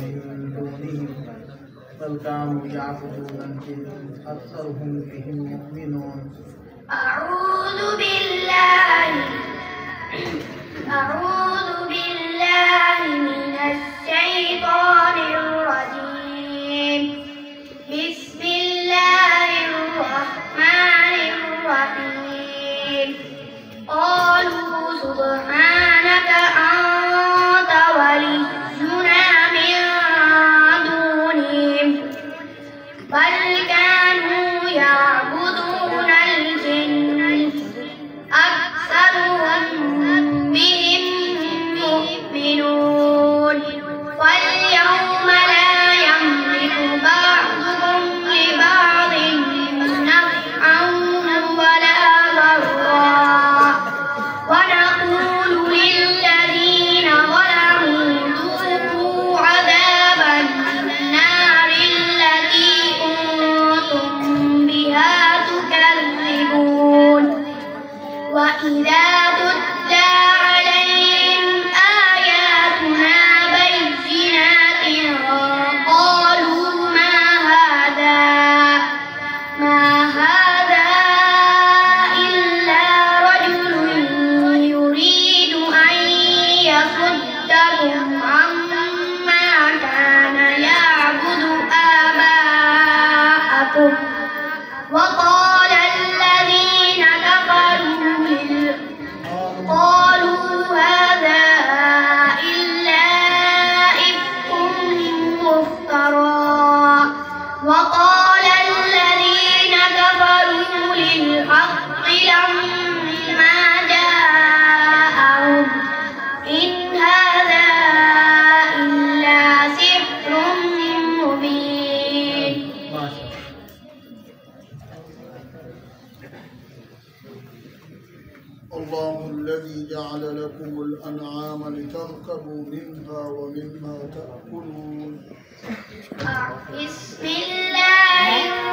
من دونهم بل كانوا يعبدون الجن أكثرهم بهم يؤمنون أعوذ بالله أعوذ يؤمنون واليوم الله الذي جعل لكم الأنعام لتركبوا منها ومما تأكلون. آه، بسم الله.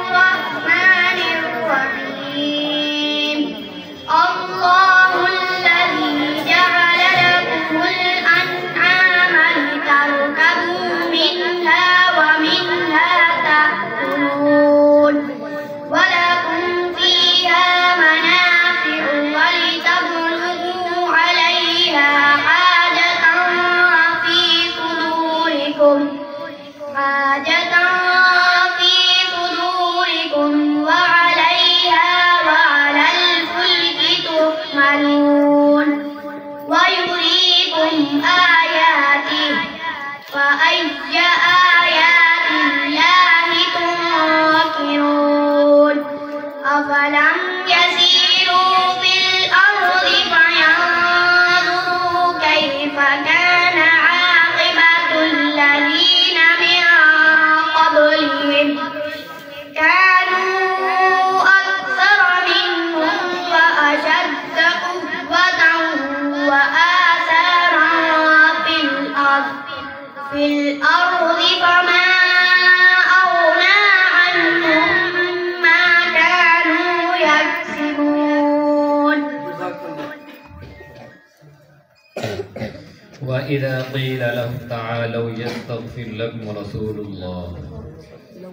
وإذا قيل لهم تعالوا يستغفر لكم رسول الله.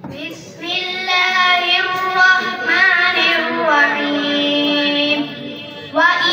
بسم الله الرحمن الرحيم. وإذا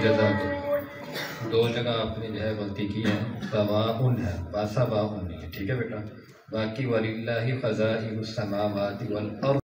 जज़ाकुम दो। दो जगह आपने जो है गलती की है। बवाउन है, बासा बाउन है ठीक है बेटा? बाकी वली ख़ज़ा वल अर्द।